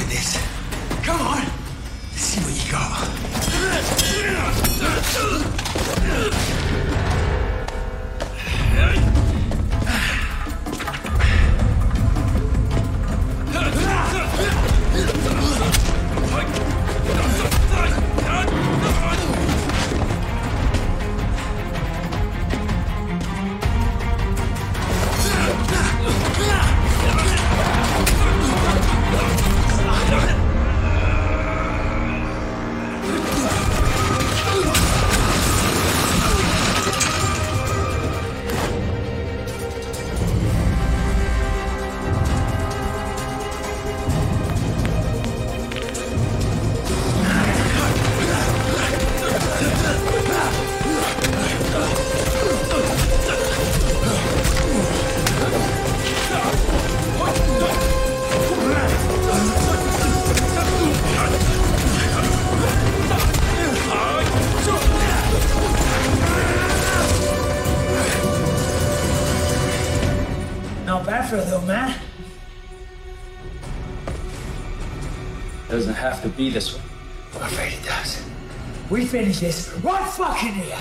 this. Come on. Let's see what you got. For a little man. Doesn't have to be this way. I'm afraid it does. We finish this right fucking here.